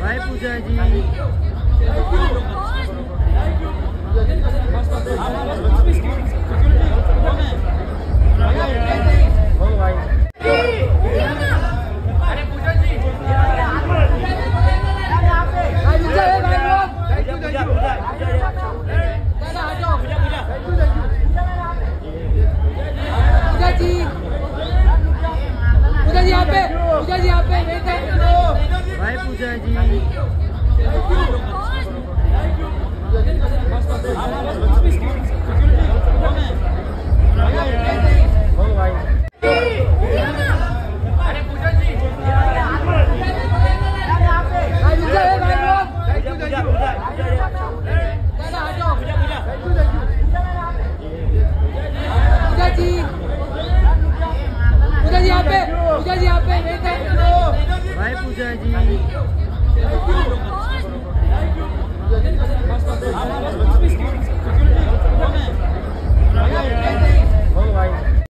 भाई पूजा जी। पूजा जी। पूजा जी। यहाँ पे पूजा जी यहाँ पे